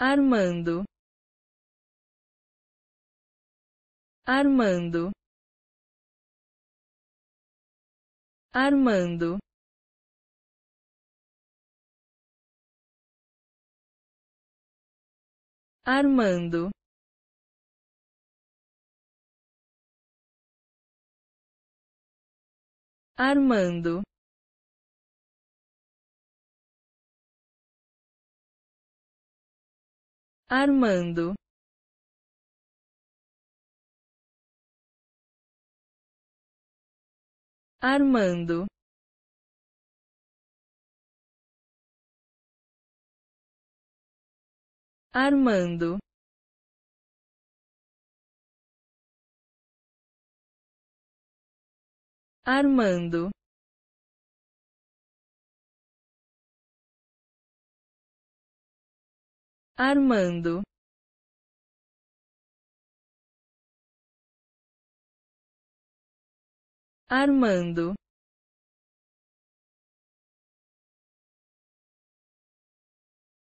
Armando. Armando. Armando. Armando. Armando Armando. Armando. Armando. Armando Armando. Armando